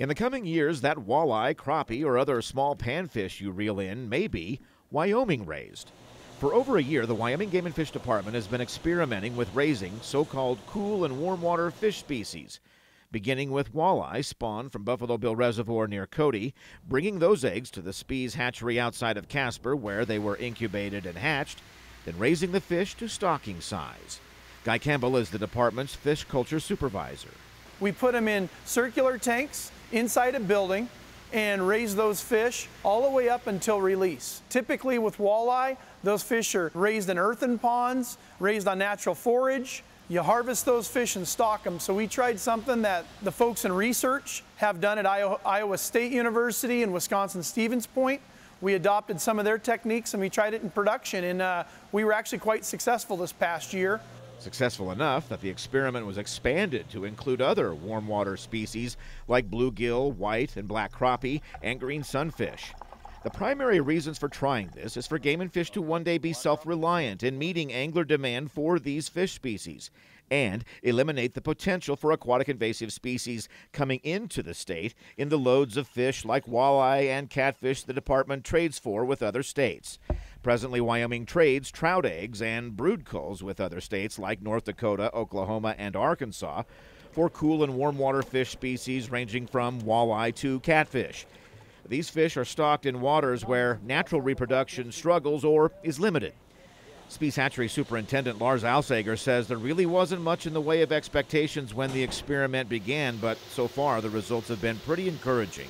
In the coming years, that walleye, crappie, or other small panfish you reel in may be Wyoming raised. For over a year, the Wyoming Game and Fish Department has been experimenting with raising so called cool and warm water fish species, beginning with walleye spawned from Buffalo Bill Reservoir near Cody, bringing those eggs to the Speas hatchery outside of Casper, where they were incubated and hatched, then raising the fish to stocking size. Guy Campbell is the department's fish culture supervisor. We put them in circular tanks inside a building and raise those fish all the way up until release. Typically with walleye, those fish are raised in earthen ponds, raised on natural forage. You harvest those fish and stock them. So we tried something that the folks in research have done at Iowa State University and Wisconsin Stevens Point. We adopted some of their techniques and we tried it in production and uh, we were actually quite successful this past year. Successful enough that the experiment was expanded to include other warm water species like bluegill, white and black crappie, and green sunfish. The primary reasons for trying this is for Game and Fish to one day be self reliant in meeting angler demand for these fish species and eliminate the potential for aquatic invasive species coming into the state in the loads of fish like walleye and catfish the department trades for with other states. Presently, Wyoming trades trout eggs and brood culls with other states like North Dakota, Oklahoma, and Arkansas for cool and warm water fish species ranging from walleye to catfish. These fish are stocked in waters where natural reproduction struggles or is limited. Speas Hatchery Superintendent Lars Alsager says there really wasn't much in the way of expectations when the experiment began, but so far the results have been pretty encouraging.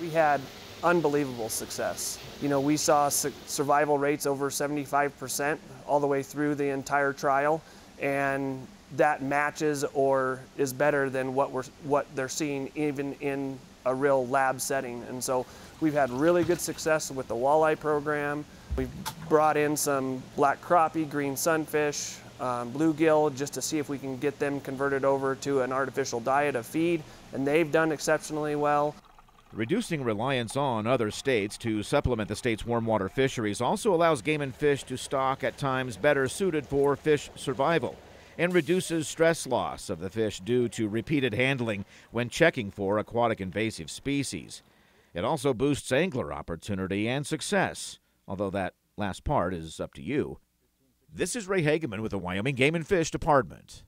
We had unbelievable success. You know, we saw su survival rates over 75% all the way through the entire trial, and that matches or is better than what we're what they're seeing even in a real lab setting. And so we've had really good success with the walleye program. We've brought in some black crappie, green sunfish, um, bluegill, just to see if we can get them converted over to an artificial diet of feed, and they've done exceptionally well. Reducing reliance on other states to supplement the state's warm water fisheries also allows game and fish to stock at times better suited for fish survival and reduces stress loss of the fish due to repeated handling when checking for aquatic invasive species. It also boosts angler opportunity and success, although that last part is up to you. This is Ray Hageman with the Wyoming Game and Fish Department.